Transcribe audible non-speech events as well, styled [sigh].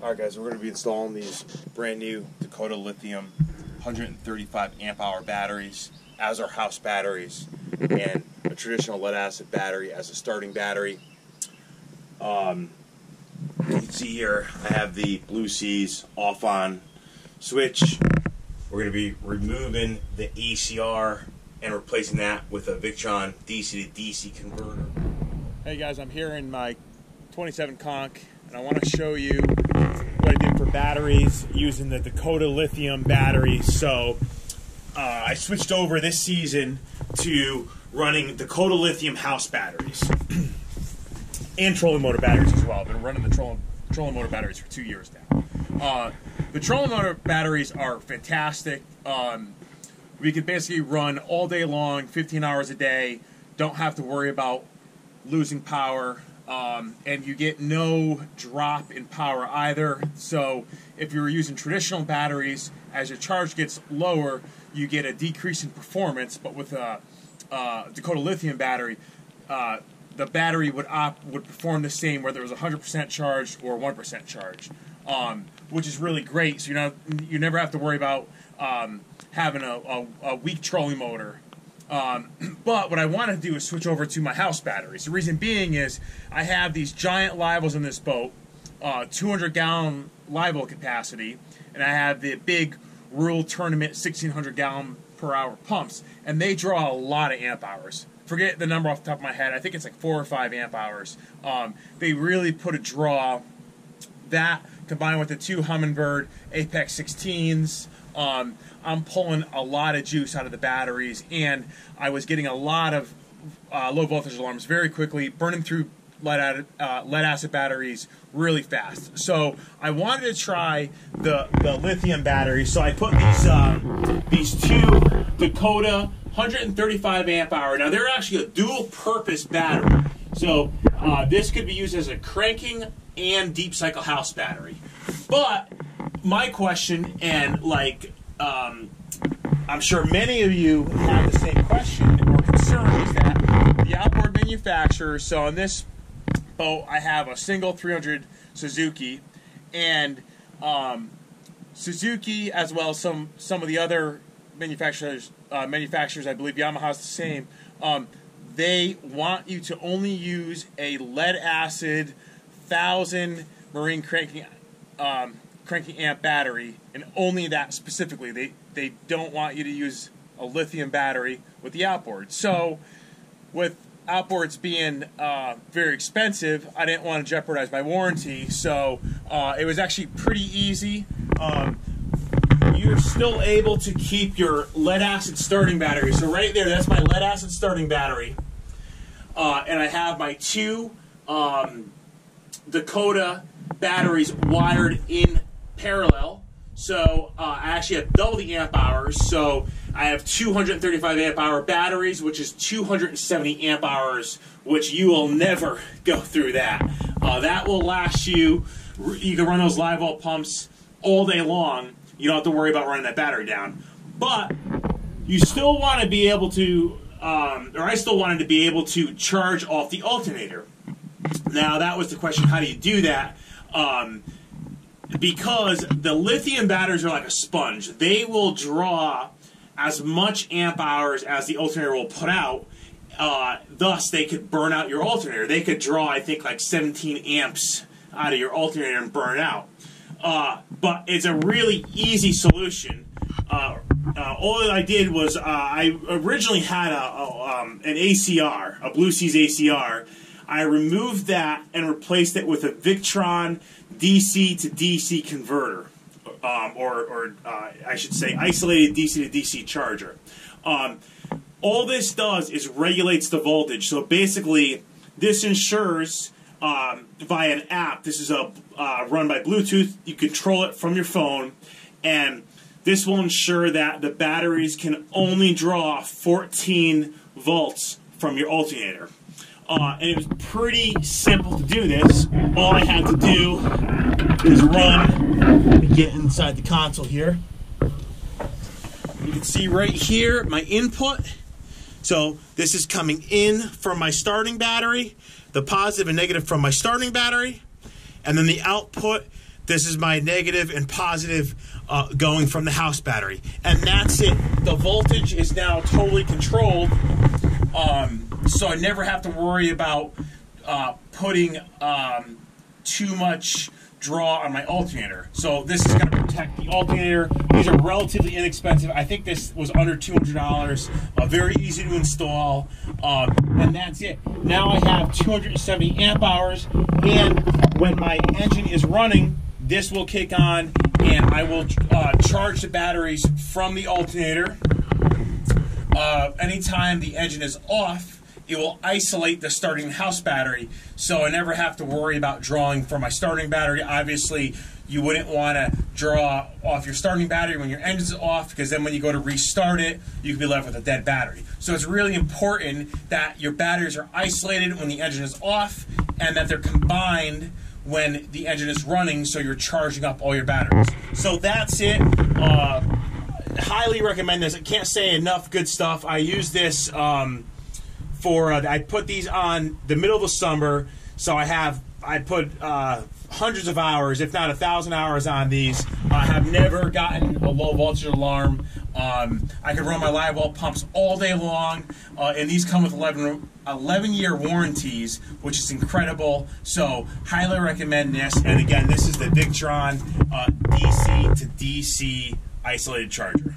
All right, guys, we're going to be installing these brand new Dakota Lithium 135 amp hour batteries as our house batteries and a traditional lead acid battery as a starting battery. Um, you can see here I have the Blue Seas off on switch. We're going to be removing the ACR and replacing that with a Victron DC to DC converter. Hey guys, I'm here in my 27 conch and I want to show you for batteries using the Dakota lithium batteries. So uh, I switched over this season to running Dakota lithium house batteries [clears throat] and trolling motor batteries as well. I've been running the trolling, trolling motor batteries for two years now. Uh, the trolling motor batteries are fantastic. Um, we can basically run all day long, 15 hours a day. Don't have to worry about losing power um, and you get no drop in power either. So if you're using traditional batteries, as your charge gets lower, you get a decrease in performance. But with a, Dakota lithium battery, uh, the battery would op- would perform the same whether it was 100% charged or 1% charged, um, which is really great. So you know you never have to worry about um, having a, a, a weak trolling motor um, [clears throat] but what I want to do is switch over to my house batteries. The reason being is I have these giant live wells in this boat, uh, 200 gallon live well capacity, and I have the big Rule Tournament 1600 gallon per hour pumps, and they draw a lot of amp hours. Forget the number off the top of my head. I think it's like four or five amp hours. Um, they really put a draw. That combined with the two Humminbird Apex 16s, um, I'm pulling a lot of juice out of the batteries, and I was getting a lot of uh, low voltage alarms very quickly, burning through lead, uh, lead acid batteries really fast. So I wanted to try the, the lithium batteries. So I put these uh, these two Dakota 135 amp hour. Now they're actually a dual purpose battery. So uh, this could be used as a cranking and deep cycle house battery. But my question, and like um, I'm sure many of you have the same question or concern, is that the outboard manufacturers. So on this boat, I have a single 300 Suzuki, and um, Suzuki, as well as some some of the other manufacturers, uh, manufacturers, I believe Yamaha's the same. Um, they want you to only use a lead acid thousand marine cranking um, cranking amp battery, and only that specifically. They they don't want you to use a lithium battery with the outboard. So, with outboards being uh, very expensive, I didn't want to jeopardize my warranty. So uh, it was actually pretty easy. Um, you're still able to keep your lead acid starting battery. So right there, that's my lead acid starting battery. Uh, and I have my two um, Dakota batteries wired in parallel. So uh, I actually have double the amp hours. So I have 235 amp hour batteries, which is 270 amp hours, which you will never [laughs] go through that. Uh, that will last you. You can run those live well pumps all day long. You don't have to worry about running that battery down. But you still want to be able to, um, or I still wanted to be able to charge off the alternator. Now that was the question: How do you do that? Um, because the lithium batteries are like a sponge. They will draw as much amp hours as the alternator will put out. Uh, thus, they could burn out your alternator. They could draw, I think, like 17 amps out of your alternator and burn out. Uh, but it's a really easy solution. Uh, uh all I did was uh, I originally had a, a um, an ACR, a Blue Seas ACR. I removed that and replaced it with a Victron DC to DC converter, um, or, or uh, I should say, isolated DC to DC charger. Um, all this does is regulates the voltage. So basically, this ensures um, via an app. This is a uh, run by Bluetooth. You control it from your phone, and this will ensure that the batteries can only draw 14 volts from your alternator. Uh, and it was pretty simple to do this. All I had to do is run, and get inside the console here. You can see right here my input. So this is coming in from my starting battery, the positive and negative from my starting battery, and then the output, This is my negative and positive uh, going from the house battery, and that's it. The voltage is now totally controlled, um, so I never have to worry about uh, putting um, too much draw on my alternator. So this is going to protect the alternator. These are relatively inexpensive. I think this was under $200. Uh, very easy to install. Um, and that's it. Now I have 270 amp hours. And when my engine is running, this will kick on and I will uh, charge the batteries from the alternator. Uh, anytime the engine is off, it will isolate the starting house battery so I never have to worry about drawing from my starting battery. Obviously, you wouldn't want to draw off your starting battery when your engine's off because then when you go to restart it, you could be left with a dead battery. So it's really important that your batteries are isolated when the engine is off and that they're combined when the engine is running so you're charging up all your batteries. So that's it. Uh, highly recommend this. I can't say enough good stuff. I use this. Um, for uh, I put these on the middle of the summer, so I have I put uh, hundreds of hours, if not a thousand hours, on these. I have never gotten a low voltage alarm. Um, I can run my live well pumps all day long, uh, and these come with 11, 11 year warranties, which is incredible. So, highly recommend this. And again, this is the Victron uh, DC to DC isolated charger.